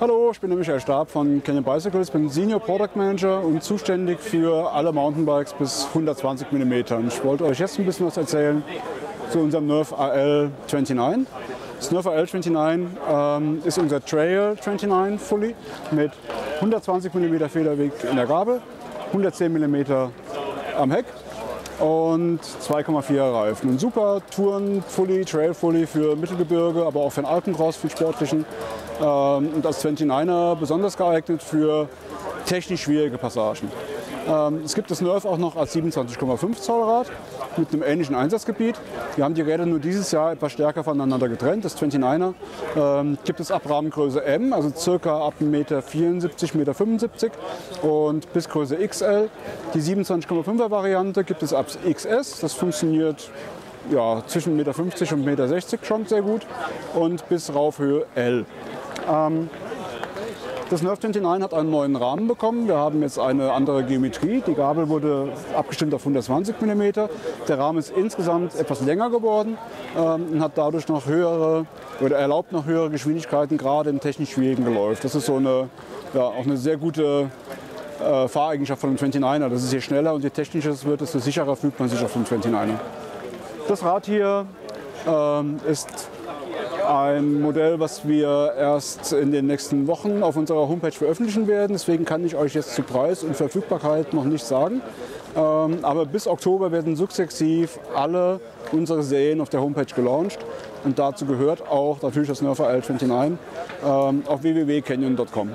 Hallo, ich bin der Michael Stab von Canyon Bicycles, bin Senior Product Manager und zuständig für alle Mountainbikes bis 120 mm. Ich wollte euch jetzt ein bisschen was erzählen zu unserem Nerf AL 29. Das Nerf AL 29 ähm, ist unser Trail 29 Fully mit 120 mm Federweg in der Gabel, 110 mm am Heck und 2,4 Reifen. Ein super Touren-Fully, Trail-Fully für Mittelgebirge, aber auch für den Alpencross, für den sportlichen. Ähm, und als 29er besonders geeignet für technisch schwierige Passagen. Ähm, es gibt das Nerf auch noch als 27,5 Zoll Rad mit einem ähnlichen Einsatzgebiet. Wir haben die Räder nur dieses Jahr etwas stärker voneinander getrennt. Das 29er ähm, gibt es ab Rahmengröße M, also circa ab 1,74 Meter, 1,75 Meter und bis Größe XL. Die 27,5er Variante gibt es ab XS. Das funktioniert ja, zwischen 1,50 Meter und 1,60 Meter schon sehr gut und bis Raufhöhe L. Ähm, das Nerf 29 hat einen neuen Rahmen bekommen. Wir haben jetzt eine andere Geometrie. Die Gabel wurde abgestimmt auf 120 mm. Der Rahmen ist insgesamt etwas länger geworden ähm, und hat dadurch noch höhere oder erlaubt noch höhere Geschwindigkeiten, gerade in technisch schwierigen Geläuf. Das ist so eine, ja, auch eine sehr gute äh, Fahreigenschaft von dem 29er. Das ist je schneller und je technischer es wird, desto sicherer fühlt man sich auf dem 29er. Das Rad hier ähm, ist ein Modell, was wir erst in den nächsten Wochen auf unserer Homepage veröffentlichen werden. Deswegen kann ich euch jetzt zu Preis und Verfügbarkeit noch nicht sagen. Ähm, aber bis Oktober werden sukzessiv alle unsere Serien auf der Homepage gelauncht. Und dazu gehört auch natürlich das Nerfer L29 ähm, auf www.canyon.com.